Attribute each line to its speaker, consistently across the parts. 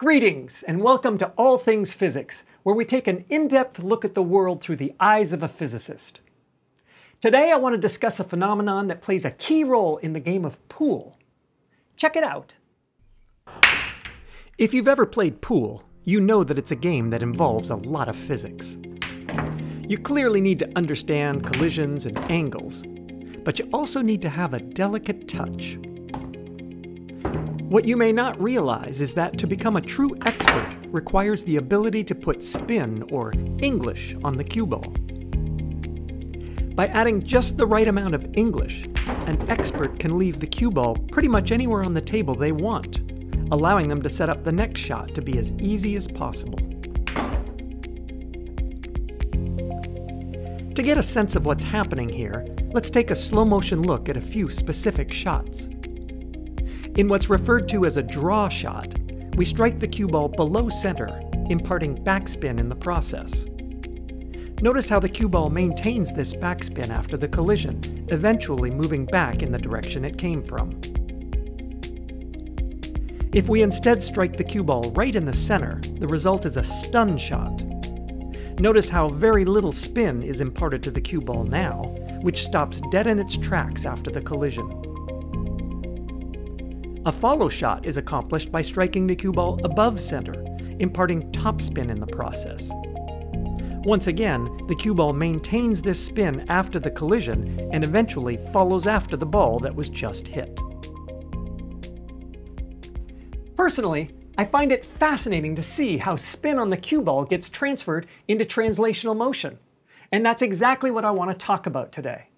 Speaker 1: Greetings, and welcome to All Things Physics, where we take an in depth look at the world through the eyes of a physicist. Today, I want to discuss a phenomenon that plays a key role in the game of pool. Check it out. If you've ever played pool, you know that it's a game that involves a lot of physics. You clearly need to understand collisions and angles, but you also need to have a delicate touch. What you may not realize is that to become a true expert requires the ability to put spin, or English, on the cue ball. By adding just the right amount of English, an expert can leave the cue ball pretty much anywhere on the table they want, allowing them to set up the next shot to be as easy as possible. To get a sense of what's happening here, let's take a slow motion look at a few specific shots. In what's referred to as a draw shot, we strike the cue ball below center, imparting backspin in the process. Notice how the cue ball maintains this backspin after the collision, eventually moving back in the direction it came from. If we instead strike the cue ball right in the center, the result is a stun shot. Notice how very little spin is imparted to the cue ball now, which stops dead in its tracks after the collision. A follow shot is accomplished by striking the cue ball above center, imparting topspin in the process. Once again, the cue ball maintains this spin after the collision and eventually follows after the ball that was just hit. Personally, I find it fascinating to see how spin on the cue ball gets transferred into translational motion. And that's exactly what I want to talk about today.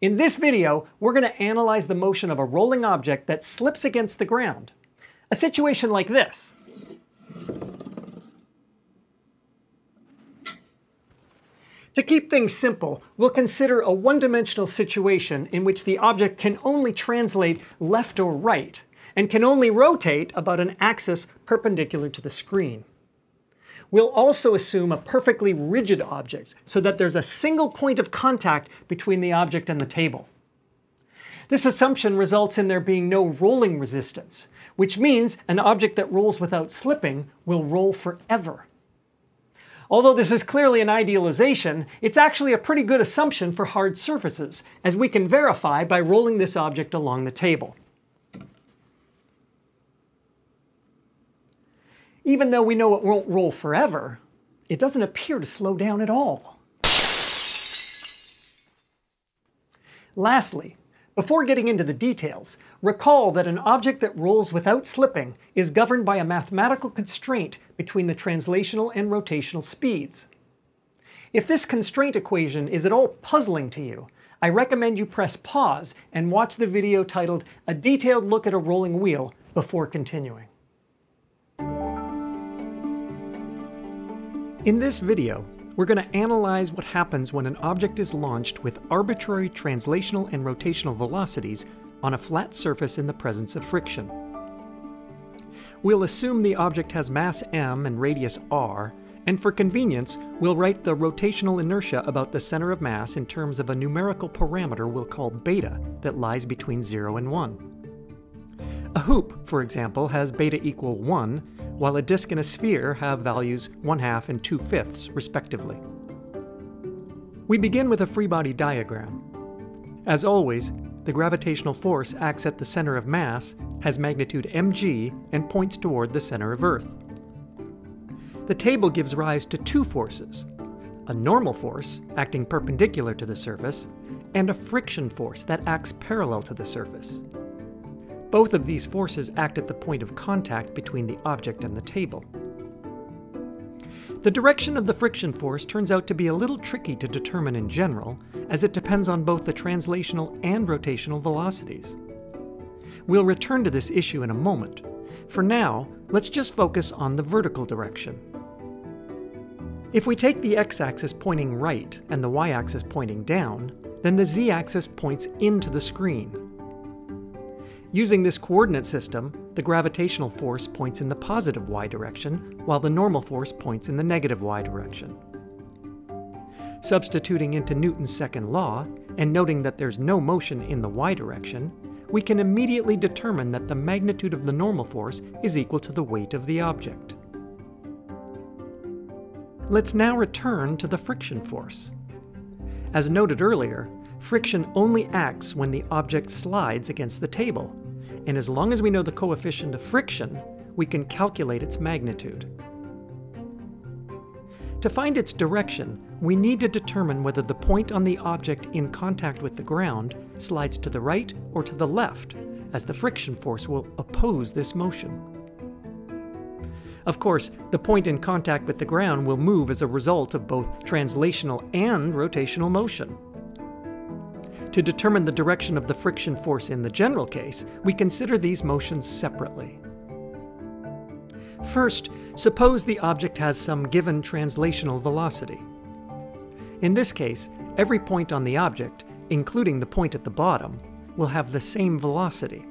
Speaker 1: In this video, we're going to analyze the motion of a rolling object that slips against the ground. A situation like this. To keep things simple, we'll consider a one-dimensional situation in which the object can only translate left or right, and can only rotate about an axis perpendicular to the screen. We'll also assume a perfectly rigid object so that there's a single point of contact between the object and the table. This assumption results in there being no rolling resistance, which means an object that rolls without slipping will roll forever. Although this is clearly an idealization, it's actually a pretty good assumption for hard surfaces, as we can verify by rolling this object along the table. Even though we know it won't roll forever, it doesn't appear to slow down at all. Lastly, before getting into the details, recall that an object that rolls without slipping is governed by a mathematical constraint between the translational and rotational speeds. If this constraint equation is at all puzzling to you, I recommend you press pause and watch the video titled A Detailed Look at a Rolling Wheel before continuing. In this video, we're going to analyze what happens when an object is launched with arbitrary translational and rotational velocities on a flat surface in the presence of friction. We'll assume the object has mass m and radius r, and for convenience, we'll write the rotational inertia about the center of mass in terms of a numerical parameter we'll call beta that lies between 0 and 1. A hoop, for example, has beta equal 1, while a disk and a sphere have values 1 half and 2 fifths, respectively. We begin with a free body diagram. As always, the gravitational force acts at the center of mass, has magnitude mg, and points toward the center of Earth. The table gives rise to two forces, a normal force, acting perpendicular to the surface, and a friction force that acts parallel to the surface. Both of these forces act at the point of contact between the object and the table. The direction of the friction force turns out to be a little tricky to determine in general, as it depends on both the translational and rotational velocities. We'll return to this issue in a moment. For now, let's just focus on the vertical direction. If we take the x-axis pointing right and the y-axis pointing down, then the z-axis points into the screen, Using this coordinate system, the gravitational force points in the positive y direction, while the normal force points in the negative y direction. Substituting into Newton's second law, and noting that there's no motion in the y direction, we can immediately determine that the magnitude of the normal force is equal to the weight of the object. Let's now return to the friction force. As noted earlier, friction only acts when the object slides against the table, and as long as we know the coefficient of friction, we can calculate its magnitude. To find its direction, we need to determine whether the point on the object in contact with the ground slides to the right or to the left, as the friction force will oppose this motion. Of course, the point in contact with the ground will move as a result of both translational and rotational motion. To determine the direction of the friction force in the general case, we consider these motions separately. First, suppose the object has some given translational velocity. In this case, every point on the object, including the point at the bottom, will have the same velocity.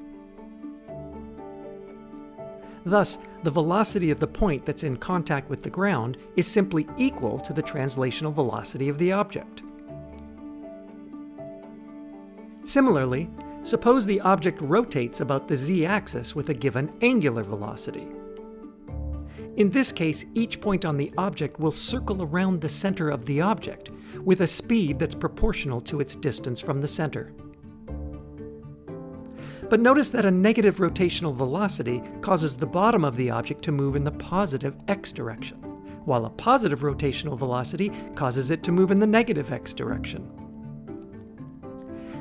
Speaker 1: Thus, the velocity of the point that's in contact with the ground is simply equal to the translational velocity of the object. Similarly, suppose the object rotates about the z-axis with a given angular velocity. In this case, each point on the object will circle around the center of the object with a speed that's proportional to its distance from the center. But notice that a negative rotational velocity causes the bottom of the object to move in the positive x direction, while a positive rotational velocity causes it to move in the negative x direction.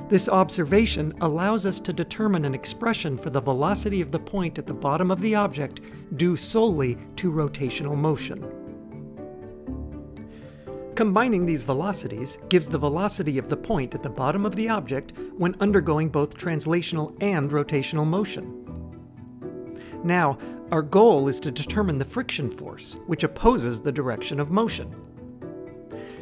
Speaker 1: This observation allows us to determine an expression for the velocity of the point at the bottom of the object due solely to rotational motion. Combining these velocities gives the velocity of the point at the bottom of the object when undergoing both translational and rotational motion. Now, our goal is to determine the friction force, which opposes the direction of motion.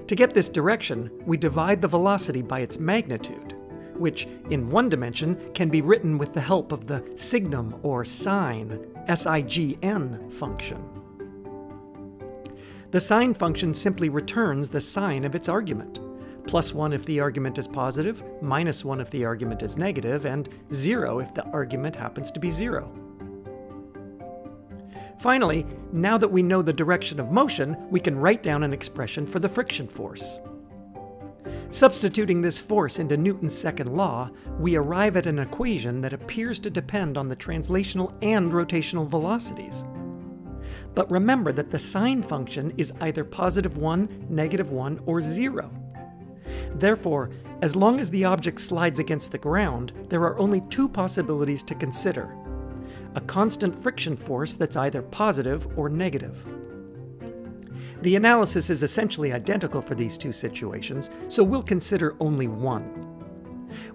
Speaker 1: To get this direction, we divide the velocity by its magnitude which in one dimension can be written with the help of the signum or sign, SIGN function. The sign function simply returns the sign of its argument, plus 1 if the argument is positive, minus 1 if the argument is negative, and 0 if the argument happens to be 0. Finally, now that we know the direction of motion, we can write down an expression for the friction force. Substituting this force into Newton's second law, we arrive at an equation that appears to depend on the translational and rotational velocities. But remember that the sign function is either positive 1, negative 1, or 0. Therefore, as long as the object slides against the ground, there are only two possibilities to consider. A constant friction force that's either positive or negative. The analysis is essentially identical for these two situations, so we'll consider only one.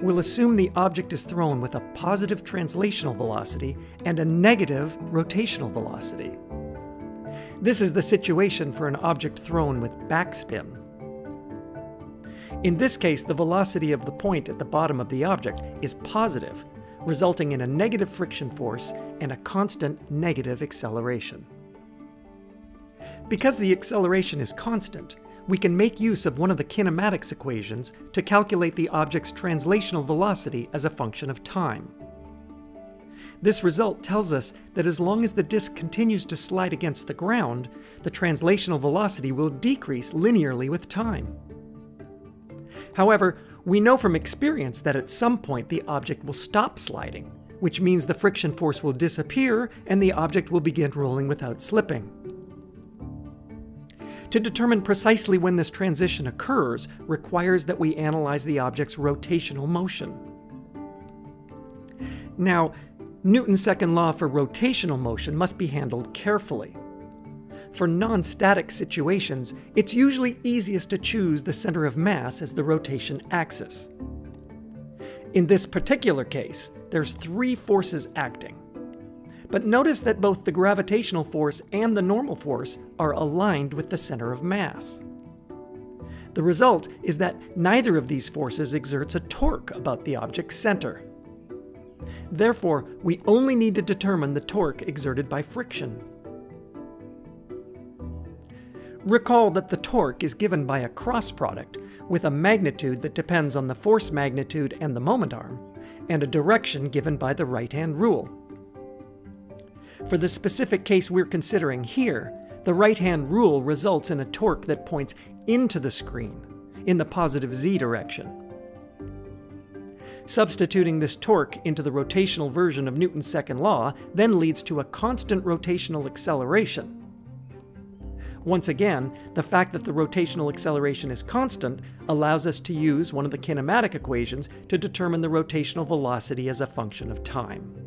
Speaker 1: We'll assume the object is thrown with a positive translational velocity and a negative rotational velocity. This is the situation for an object thrown with backspin. In this case, the velocity of the point at the bottom of the object is positive, resulting in a negative friction force and a constant negative acceleration. Because the acceleration is constant, we can make use of one of the kinematics equations to calculate the object's translational velocity as a function of time. This result tells us that as long as the disk continues to slide against the ground, the translational velocity will decrease linearly with time. However, we know from experience that at some point the object will stop sliding, which means the friction force will disappear and the object will begin rolling without slipping. To determine precisely when this transition occurs requires that we analyze the object's rotational motion. Now, Newton's second law for rotational motion must be handled carefully. For non-static situations, it's usually easiest to choose the center of mass as the rotation axis. In this particular case, there's three forces acting. But notice that both the gravitational force and the normal force are aligned with the center of mass. The result is that neither of these forces exerts a torque about the object's center. Therefore, we only need to determine the torque exerted by friction. Recall that the torque is given by a cross product with a magnitude that depends on the force magnitude and the moment arm, and a direction given by the right-hand rule. For the specific case we're considering here, the right-hand rule results in a torque that points into the screen, in the positive z direction. Substituting this torque into the rotational version of Newton's second law then leads to a constant rotational acceleration. Once again, the fact that the rotational acceleration is constant allows us to use one of the kinematic equations to determine the rotational velocity as a function of time.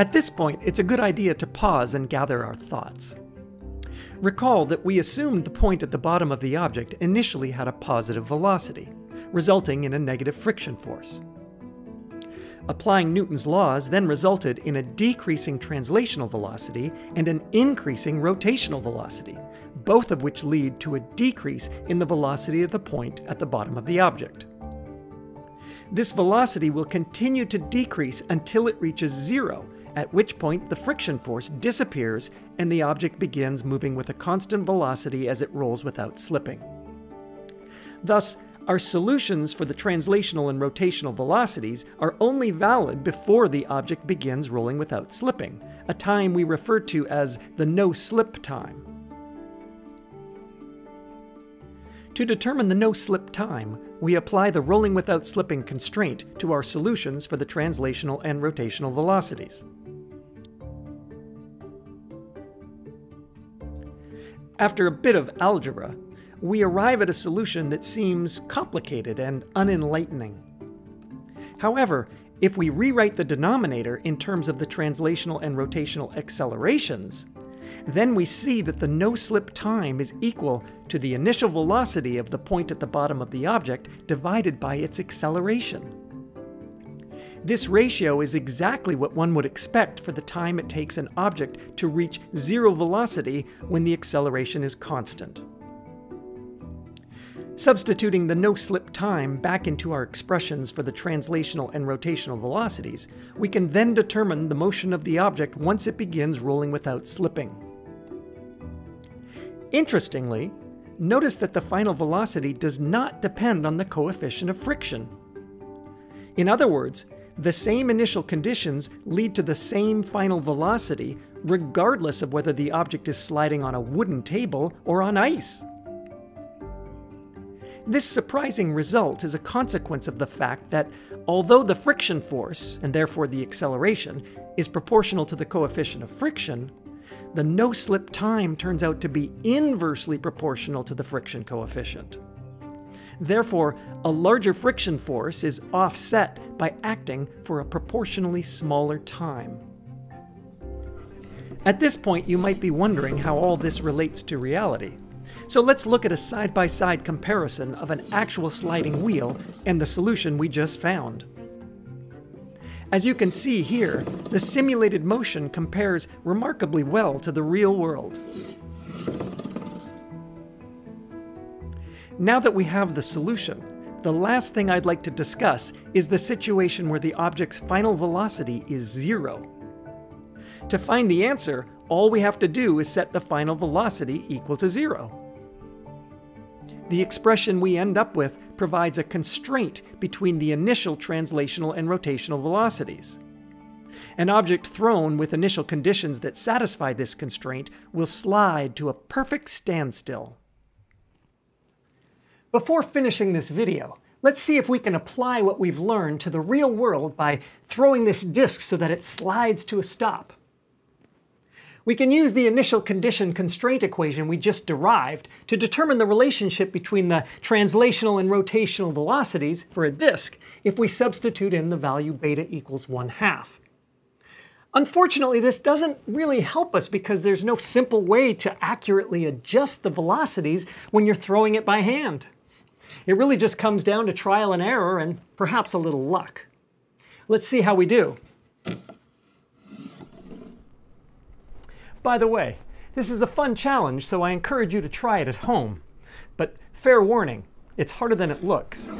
Speaker 1: At this point, it's a good idea to pause and gather our thoughts. Recall that we assumed the point at the bottom of the object initially had a positive velocity, resulting in a negative friction force. Applying Newton's laws then resulted in a decreasing translational velocity and an increasing rotational velocity, both of which lead to a decrease in the velocity of the point at the bottom of the object. This velocity will continue to decrease until it reaches zero, at which point the friction force disappears and the object begins moving with a constant velocity as it rolls without slipping. Thus, our solutions for the translational and rotational velocities are only valid before the object begins rolling without slipping, a time we refer to as the no-slip time. To determine the no-slip time, we apply the rolling without slipping constraint to our solutions for the translational and rotational velocities. After a bit of algebra, we arrive at a solution that seems complicated and unenlightening. However, if we rewrite the denominator in terms of the translational and rotational accelerations, then we see that the no-slip time is equal to the initial velocity of the point at the bottom of the object divided by its acceleration. This ratio is exactly what one would expect for the time it takes an object to reach zero velocity when the acceleration is constant. Substituting the no-slip time back into our expressions for the translational and rotational velocities, we can then determine the motion of the object once it begins rolling without slipping. Interestingly, notice that the final velocity does not depend on the coefficient of friction. In other words, the same initial conditions lead to the same final velocity regardless of whether the object is sliding on a wooden table or on ice. This surprising result is a consequence of the fact that although the friction force, and therefore the acceleration, is proportional to the coefficient of friction, the no-slip time turns out to be inversely proportional to the friction coefficient. Therefore, a larger friction force is offset by acting for a proportionally smaller time. At this point, you might be wondering how all this relates to reality. So let's look at a side-by-side -side comparison of an actual sliding wheel and the solution we just found. As you can see here, the simulated motion compares remarkably well to the real world. Now that we have the solution, the last thing I'd like to discuss is the situation where the object's final velocity is zero. To find the answer, all we have to do is set the final velocity equal to zero the expression we end up with provides a constraint between the initial translational and rotational velocities. An object thrown with initial conditions that satisfy this constraint will slide to a perfect standstill. Before finishing this video, let's see if we can apply what we've learned to the real world by throwing this disk so that it slides to a stop. We can use the initial condition constraint equation we just derived to determine the relationship between the translational and rotational velocities for a disk if we substitute in the value beta equals 1 half. Unfortunately, this doesn't really help us because there's no simple way to accurately adjust the velocities when you're throwing it by hand. It really just comes down to trial and error and perhaps a little luck. Let's see how we do. By the way, this is a fun challenge, so I encourage you to try it at home. But fair warning, it's harder than it looks.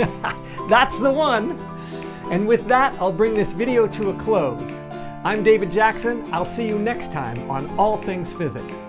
Speaker 1: That's the one! And with that, I'll bring this video to a close. I'm David Jackson. I'll see you next time on All Things Physics.